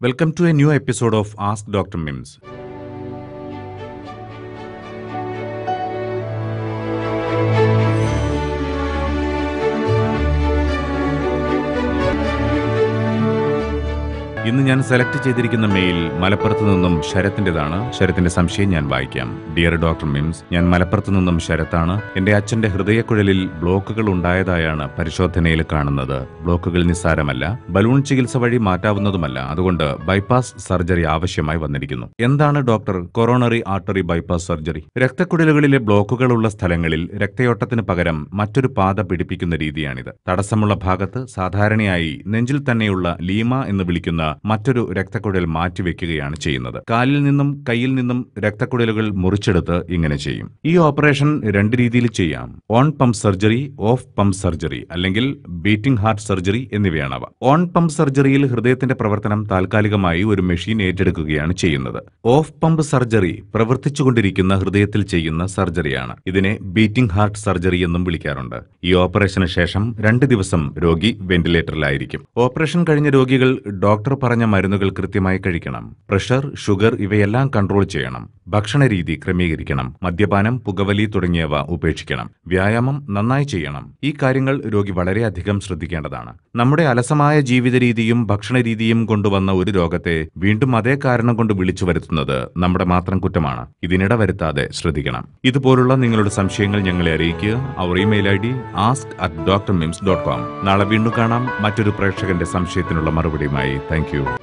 Welcome to a new episode of Ask Dr. Mims. ഇന്ന് ഞാൻ select ചെയ്തിരിക്കുന്ന mail മലപ്പുറത്ത് നിന്നും ശരത്തിന്റെതാണ് ശരത്തിന്റെ സംശയം ഞാൻ വായിക്കാം. ഡിയർ ഡോക്ടർ മിംസ് ഞാൻ മലപ്പുറത്ത് നിന്നും ശരത്താണ്. എന്റെ അച്ഛന്റെ ഹൃദയക്കുഴലിൽ ബ്ലോക്കുകൾ ഉണ്ടായതായാണ് പരിശോധനയിൽ കാണുന്നത്. ബ്ലോക്കുകൾ നിസ്സാരമല്ല ബലൂൺ ചികിത്സ വഴി മാറ്റാവുന്നതുമല്ല. അതുകൊണ്ട് ബൈപ്പാസ് സർജറി ആവശ്യമായി വന്നിരിക്കുന്നു. എന്താണ് doctor coronary artery bypass surgery രക്തക്കുഴലുകളിലെ ബ്ലോക്കുകളുള്ള സ്ഥലങ്ങളിൽ രക്തയോട്ടത്തിന് പകരം മറ്റൊരു പാത പിടിപ്പിക്കുന്ന രീതിയാണിത്. തടസ്സമുള്ള ഭാഗത്ത് സാധാരണയായി നെഞ്ചിൽ തന്നെയുള്ള ലീമ എന്ന് വിളിക്കുന്ന മറ്റൊരു രക്തക്കുഴൽ മാറ്റിവെക്കുകയാണ് ചെയ്യുന്നത്. കാലിൽ നിന്നും കയ്യിൽ നിന്നും രക്തക്കുഴലുകൾ മുറിച്ചെടുത്ത് ഇങ്ങനെ ചെയ്യും. ഈ ഓപ്പറേഷൻ രണ്ട് രീതിയിൽ ചെയ്യാം. On pump surgery off pump surgery അല്ലെങ്കിൽ ബീറ്റിംഗ് ഹാർട്ട് സർജറി എന്നിവയാണവ. ഓൺ പമ്പ് സർജറിയിൽ ഹൃദയത്തിന്റെ പ്രവർത്തനം താൽക്കാലികമായി ഒരു മെഷീൻ ഏറ്റെടുക്കുകയാണ് ചെയ്യുന്നത്. ഓഫ് പമ്പ് സർജറി പ്രവർത്തിച്ചുകൊണ്ടിരിക്കുന്ന ഹൃദയത്തിൽ ചെയ്യുന്ന സർജറിയാണ്. ഇതിനെ ബീറ്റിംഗ് ഹാർട്ട് സർജറി എന്നും വിളിക്കാറുണ്ട്. ഈ ഓപ്പറേഷന് ശേഷം രണ്ട് ദിവസം രോഗി വെന്റിലേറ്ററിലായിരിക്കും. ഓപ്പറേഷൻ കഴിഞ്ഞ രോഗികൾ ഡോക്ടർ മരുന്നുകൾ കൃത്യമായി കഴിക്കണം. പ്രഷർ ഷുഗർ ഇവയെല്ലാം കൺട്രോൾ ചെയ്യണം. ഭക്ഷണ രീതി ക്രമീകരിക്കണം മദ്യപാനം പുകവലി തുടങ്ങിയവ ഉപേക്ഷിക്കണം വ്യായാമം നന്നായി ചെയ്യണം. ഈ കാര്യങ്ങൾ രോഗി വളരെയധികം ശ്രദ്ധിക്കേണ്ടതാണ്. നമ്മുടെ അലസമായ ജീവിത രീതിയും ഭക്ഷണരീതിയും കൊണ്ടുവന്ന ഒരു രോഗത്തെ വീണ്ടും അതേ കാരണം കൊണ്ട് വിളിച്ചു വരുത്തുന്നത് നമ്മുടെ മാത്രം കുറ്റമാണ്. ഇതിനിട വരുത്താതെ ശ്രദ്ധിക്കണം. ഇതുപോലുള്ള നിങ്ങളുടെ സംശയങ്ങൾ ഞങ്ങളെ അറിയിക്കുക. അവർ email I D ask at doctor MIMS dot com നാളെ വീണ്ടും കാണാം. മറ്റൊരു പ്രേക്ഷകന്റെ സംശയത്തിനുള്ള മറുപടിയുമായി. താങ്ക്